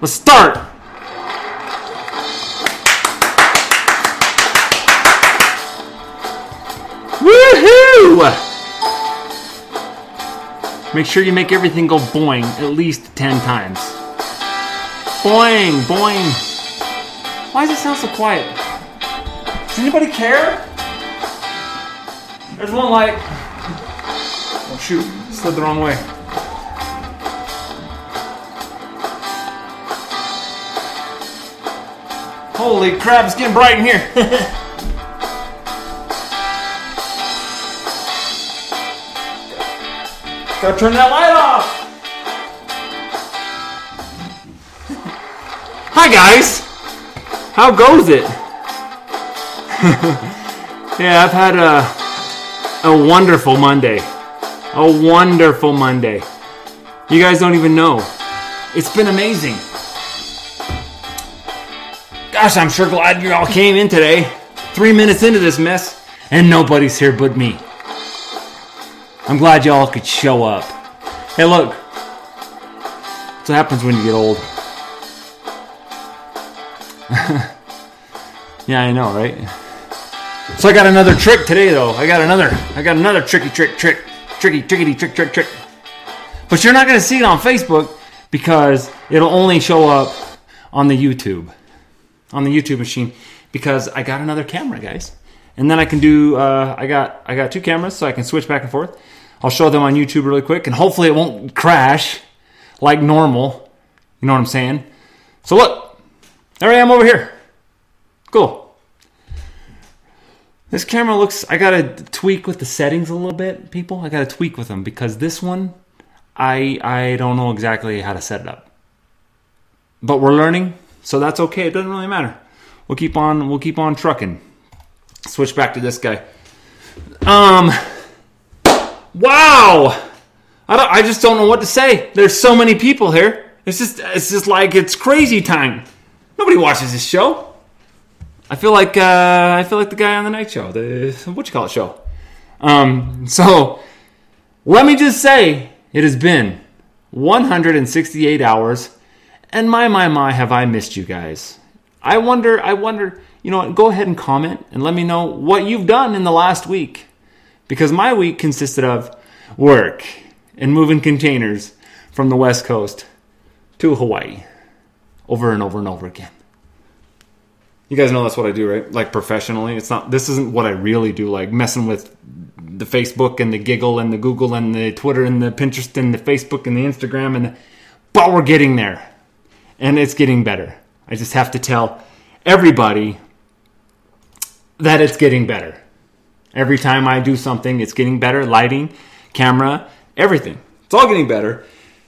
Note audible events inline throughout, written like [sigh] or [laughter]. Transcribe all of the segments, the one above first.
Let's start. Woohoo! Make sure you make everything go boing at least 10 times. Boing, boing. Why does it sound so quiet? Does anybody care? There's one like. Oh shoot, slid the wrong way. Holy crap, it's getting bright in here. [laughs] Gotta turn that light off. [laughs] Hi guys. How goes it? [laughs] yeah, I've had a a wonderful Monday. A wonderful Monday. You guys don't even know. It's been amazing. Gosh, I'm sure glad you all came in today. Three minutes into this mess, and nobody's here but me. I'm glad y'all could show up. Hey, look. That's what happens when you get old. [laughs] yeah, I know, right? So I got another trick today, though. I got another. I got another tricky trick, trick, tricky, trickety, trick, trick, trick. But you're not gonna see it on Facebook because it'll only show up on the YouTube, on the YouTube machine, because I got another camera, guys. And then I can do. Uh, I got. I got two cameras, so I can switch back and forth. I'll show them on YouTube really quick, and hopefully it won't crash like normal. You know what I'm saying? So look, there I am over here. Cool. This camera looks. I gotta tweak with the settings a little bit, people. I gotta tweak with them because this one, I I don't know exactly how to set it up. But we're learning, so that's okay. It doesn't really matter. We'll keep on. We'll keep on trucking. Switch back to this guy. Um. Wow. I don't, I just don't know what to say. There's so many people here. It's just it's just like it's crazy time. Nobody watches this show. I feel like uh, I feel like the guy on the night show, the what you call it show. Um, so let me just say it has been 168 hours, and my my my have I missed you guys. I wonder I wonder you know what? Go ahead and comment and let me know what you've done in the last week, because my week consisted of work and moving containers from the west coast to Hawaii over and over and over again. You guys know that's what I do, right? Like professionally. It's not this isn't what I really do, like messing with the Facebook and the Giggle and the Google and the Twitter and the Pinterest and the Facebook and the Instagram and the, but we're getting there. And it's getting better. I just have to tell everybody that it's getting better. Every time I do something, it's getting better. Lighting, camera, everything. It's all getting better.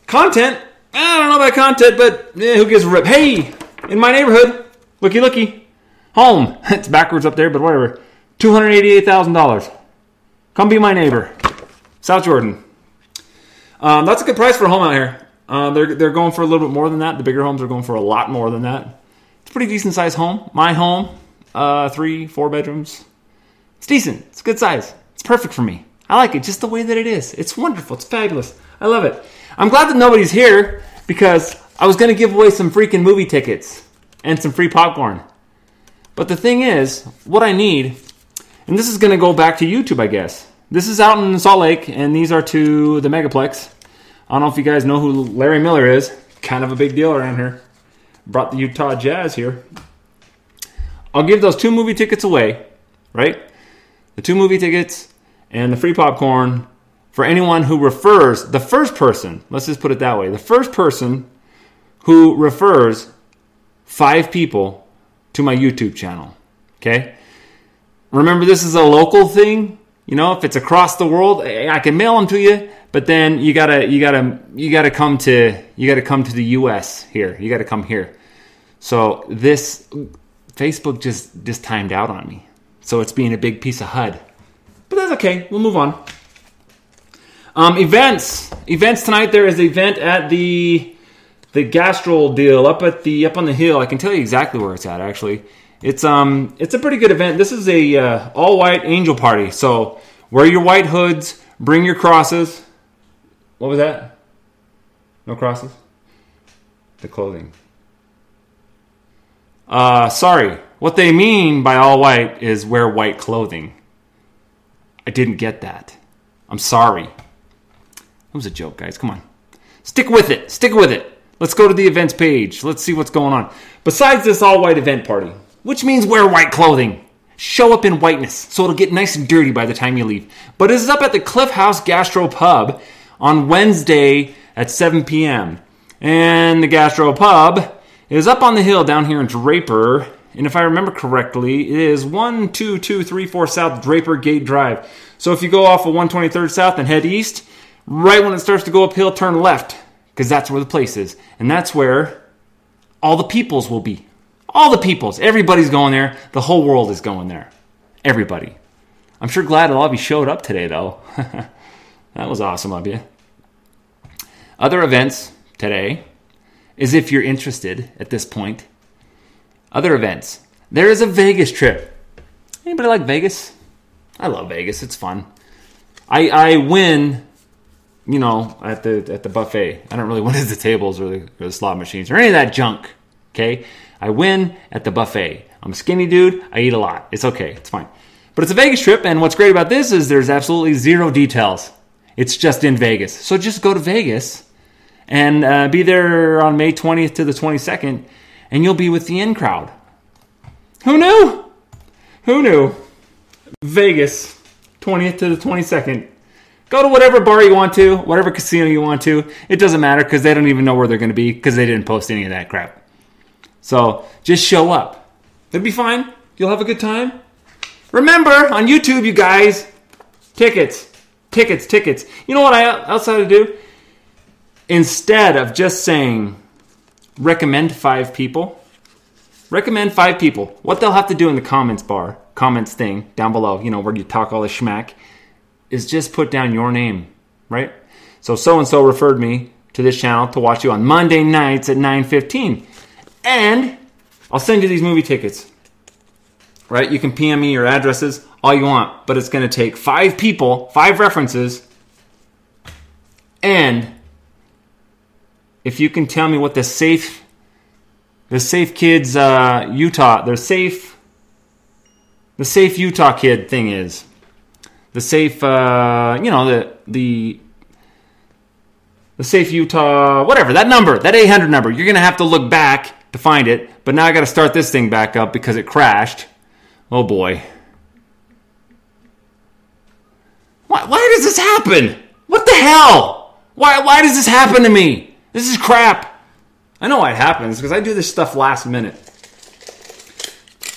Content, I don't know about content, but eh, who gives a rip? Hey, in my neighborhood, looky looky, home. [laughs] it's backwards up there, but whatever. Two hundred eighty-eight thousand dollars. Come be my neighbor, South Jordan. Um, that's a good price for a home out here. Uh, they're they're going for a little bit more than that. The bigger homes are going for a lot more than that. It's a pretty decent sized home. My home, uh, three, four bedrooms. It's decent. It's good size. It's perfect for me. I like it just the way that it is. It's wonderful. It's fabulous. I love it. I'm glad that nobody's here because I was going to give away some freaking movie tickets and some free popcorn. But the thing is, what I need, and this is going to go back to YouTube, I guess. This is out in Salt Lake, and these are to the Megaplex. I don't know if you guys know who Larry Miller is. Kind of a big deal around here. Brought the Utah Jazz here. I'll give those two movie tickets away, right? The two movie tickets and the free popcorn for anyone who refers the first person, let's just put it that way, the first person who refers five people to my YouTube channel. Okay? Remember, this is a local thing. You know, if it's across the world, I can mail them to you, but then you gotta, you gotta, you gotta come to, you gotta come to the U.S. here. You gotta come here. So this Facebook just just timed out on me. So it's being a big piece of HUD. But that's okay. We'll move on. Um, events. Events tonight. There is an event at the the Gastrol deal up at the up on the hill. I can tell you exactly where it's at. Actually, it's um it's a pretty good event. This is a uh, all white angel party. So wear your white hoods. Bring your crosses. What was that? No crosses. The clothing. Uh, sorry. What they mean by all white is wear white clothing. I didn't get that. I'm sorry. It was a joke, guys. Come on. Stick with it. Stick with it. Let's go to the events page. Let's see what's going on. Besides this all white event party, which means wear white clothing. Show up in whiteness so it'll get nice and dirty by the time you leave. But it's up at the Cliff House Gastro Pub on Wednesday at 7 p.m. And the Gastro Pub is up on the hill down here in Draper. And if I remember correctly, it is 12234 South Draper Gate Drive. So if you go off of 123rd South and head east, right when it starts to go uphill, turn left, because that's where the place is. And that's where all the peoples will be. All the peoples. Everybody's going there. The whole world is going there. Everybody. I'm sure glad all of you showed up today, though. [laughs] that was awesome of you. Other events today is if you're interested at this point. Other events. There is a Vegas trip. Anybody like Vegas? I love Vegas. It's fun. I I win, you know, at the at the buffet. I don't really [laughs] win at the tables or the, or the slot machines or any of that junk. Okay, I win at the buffet. I'm a skinny dude. I eat a lot. It's okay. It's fine. But it's a Vegas trip, and what's great about this is there's absolutely zero details. It's just in Vegas. So just go to Vegas and uh, be there on May 20th to the 22nd, and you'll be with the in crowd. Who knew? Who knew? Vegas, 20th to the 22nd. Go to whatever bar you want to, whatever casino you want to. It doesn't matter because they don't even know where they're going to be because they didn't post any of that crap. So just show up. It'll be fine. You'll have a good time. Remember, on YouTube, you guys, tickets, tickets, tickets. You know what I outside to do? Instead of just saying recommend five people, recommend five people. What they'll have to do in the comments bar, comments thing down below, you know, where you talk all this schmack, is just put down your name, right? So so and so referred me to this channel to watch you on Monday nights at 9:15. And I'll send you these movie tickets. Right? You can PM me your addresses all you want, but it's going to take 5 people, 5 references and if you can tell me what the safe the safe kids uh, Utah, the safe the safe Utah kid thing is. The safe uh, you know, the the the safe Utah whatever, that number, that 800 number. You're going to have to look back to find it, but now I got to start this thing back up because it crashed. Oh boy. Why, why does this happen? What the hell? Why, why does this happen to me? This is crap. I know why it happens because I do this stuff last minute.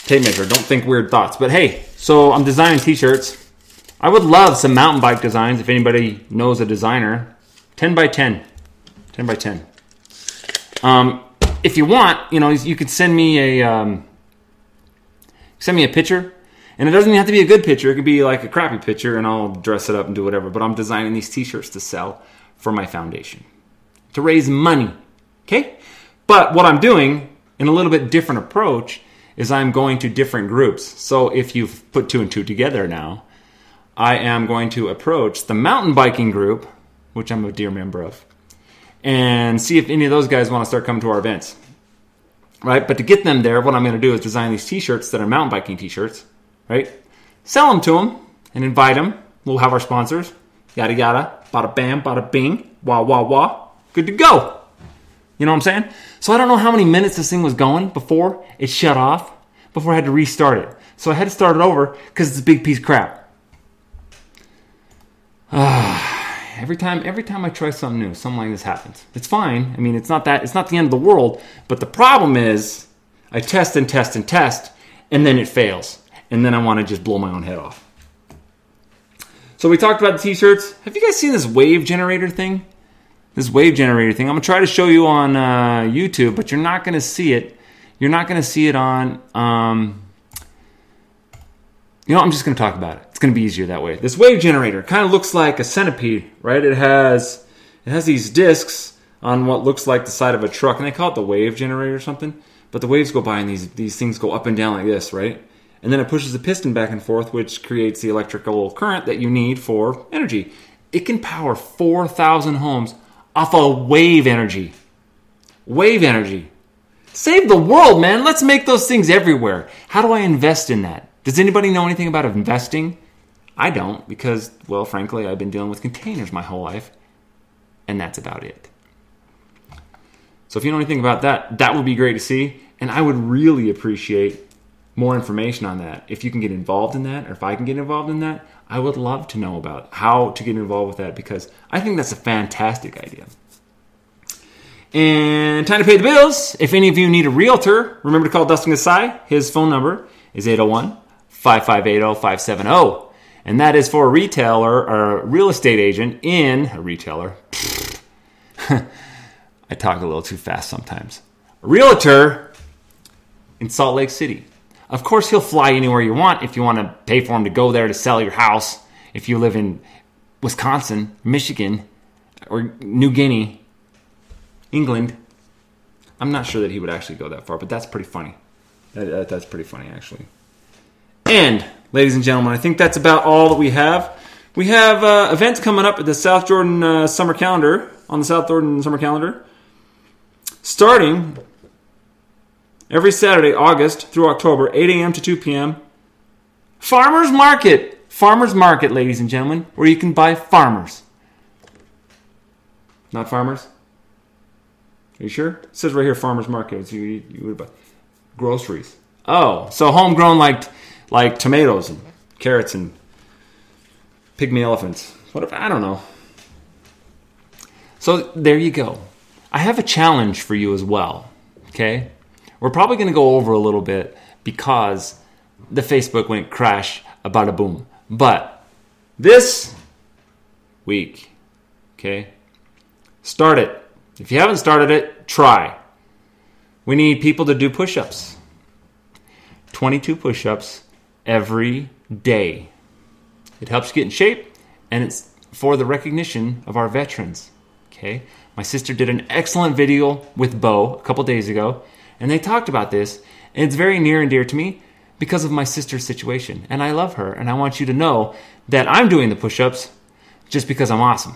Tape measure, don't think weird thoughts. But hey, so I'm designing t shirts. I would love some mountain bike designs if anybody knows a designer. 10 by 10. 10 by 10. Um, if you want, you know, you could send me a um, send me a picture, and it doesn't even have to be a good picture. It could be like a crappy picture, and I'll dress it up and do whatever. But I'm designing these T-shirts to sell for my foundation to raise money. Okay? But what I'm doing in a little bit different approach is I'm going to different groups. So if you've put two and two together now, I am going to approach the mountain biking group, which I'm a dear member of, and see if any of those guys want to start coming to our events. Right? But to get them there, what I'm going to do is design these t shirts that are mountain biking t shirts, right? Sell them to them and invite them. We'll have our sponsors, yada yada, bada bam, bada bing, wah wah wah good to go. You know what I'm saying? So I don't know how many minutes this thing was going before it shut off, before I had to restart it. So I had to start it over because it's a big piece of crap. [sighs] Every time, every time I try something new, something like this happens. It's fine. I mean, it's not that, it's not the end of the world. But the problem is, I test and test and test, and then it fails, and then I want to just blow my own head off. So we talked about the t-shirts. Have you guys seen this wave generator thing? this wave generator thing. I'm gonna try to show you on uh, YouTube, but you're not gonna see it. You're not gonna see it on. Um, you know, I'm just gonna talk about it. It's gonna be easier that way. This wave generator kind of looks like a centipede, right? It has it has these discs on what looks like the side of a truck, and they call it the wave generator or something. But the waves go by, and these these things go up and down like this, right? And then it pushes a piston back and forth, which creates the electrical current that you need for energy. It can power 4,000 homes off of wave energy. Wave energy. Save the world, man. Let's make those things everywhere. How do I invest in that? Does anybody know anything about investing? I don't because, well, frankly, I've been dealing with containers my whole life, and that's about it. So if you know anything about that, that would be great to see, and I would really appreciate more information on that. If you can get involved in that, or if I can get involved in that, I would love to know about how to get involved with that because I think that's a fantastic idea. And time to pay the bills. If any of you need a realtor, remember to call Dustin Gasai. His phone number is 801 558 570. And that is for a retailer or a real estate agent in a retailer. [laughs] I talk a little too fast sometimes. A realtor in Salt Lake City. Of course, he'll fly anywhere you want if you want to pay for him to go there to sell your house. If you live in Wisconsin, Michigan, or New Guinea, England. I'm not sure that he would actually go that far, but that's pretty funny. That, that, that's pretty funny, actually. And, ladies and gentlemen, I think that's about all that we have. We have uh, events coming up at the South Jordan uh, summer calendar, on the South Jordan summer calendar, starting every Saturday, August through October, 8 a.m. to 2 p.m. Farmers Market. Farmers Market, ladies and gentlemen, where you can buy farmers. Not farmers? Are you sure? It says right here, farmers market. You, you would buy groceries. Oh, so homegrown like like tomatoes and carrots and pygmy elephants. What if I don't know. So there you go. I have a challenge for you as well. Okay, we're probably going to go over a little bit because the Facebook went crash about a boom. But this week, okay, start it if you haven't started it, try. We need people to do push ups 22 push ups every day. It helps get in shape and it's for the recognition of our veterans. Okay? My sister did an excellent video with Bo a couple days ago and they talked about this and it's very near and dear to me because of my sister's situation and I love her and I want you to know that I'm doing the push ups just because I'm awesome.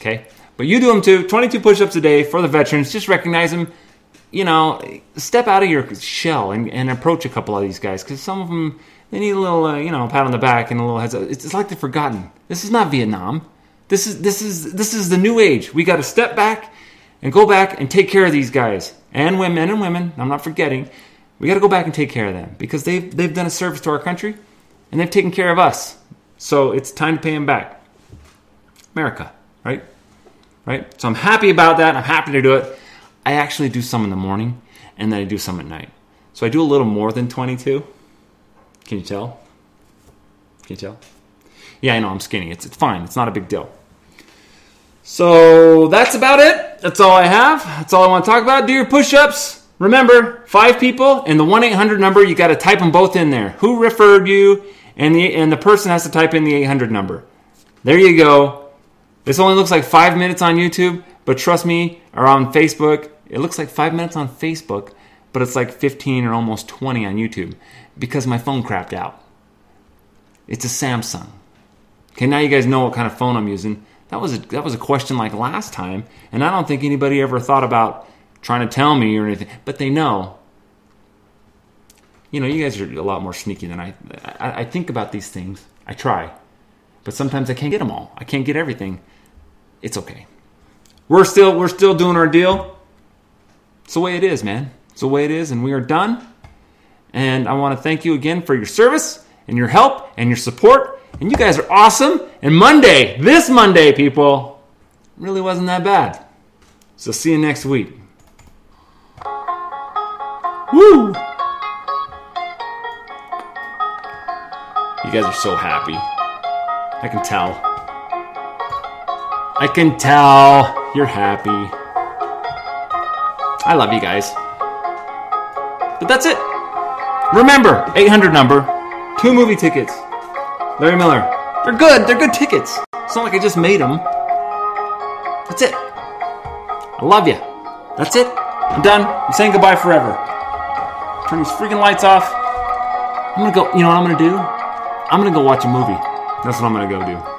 Okay? But you do them too. 22 push-ups a day for the veterans. Just recognize them. You know, step out of your shell and, and approach a couple of these guys because some of them they need a little, uh, you know, pat on the back and a little heads up. It's, it's like they're forgotten. This is not Vietnam. This is this is this is the new age. We got to step back and go back and take care of these guys and women and women. I'm not forgetting. We got to go back and take care of them because they've they've done a service to our country and they've taken care of us. So it's time to pay them back. America, right? right? So I'm happy about that. I'm happy to do it. I actually do some in the morning and then I do some at night. So I do a little more than 22. Can you tell? Can you tell? Yeah, I know I'm skinny. It's, it's fine. It's not a big deal. So that's about it. That's all I have. That's all I want to talk about. Do your push ups. Remember, five people and the 1 800 number, you got to type them both in there. Who referred you? And the, and the person has to type in the 800 number. There you go. This only looks like five minutes on YouTube, but trust me, or on Facebook, it looks like five minutes on Facebook, but it's like 15 or almost 20 on YouTube because my phone crapped out. It's a Samsung. Okay, now you guys know what kind of phone I'm using. That was a, that was a question like last time, and I don't think anybody ever thought about trying to tell me or anything, but they know. You know, you guys are a lot more sneaky than I. I, I think about these things. I try, but sometimes I can't get them all. I can't get everything it's okay. We're still we're still doing our deal. It's the way it is, man. It's the way it is, and we are done. And I want to thank you again for your service and your help and your support. And you guys are awesome. And Monday, this Monday, people, really wasn't that bad. So see you next week. Woo! You guys are so happy. I can tell. I can tell you're happy. I love you guys. But that's it. Remember, 800 number, two movie tickets. Larry Miller. They're good. They're good tickets. It's not like I just made them. That's it. I love you. That's it. I'm done. I'm saying goodbye forever. Turn these freaking lights off. I'm gonna go. You know what I'm gonna do? I'm gonna go watch a movie. That's what I'm gonna go do.